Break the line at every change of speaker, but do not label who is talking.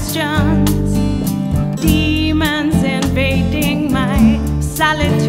questions, demons invading my solitude.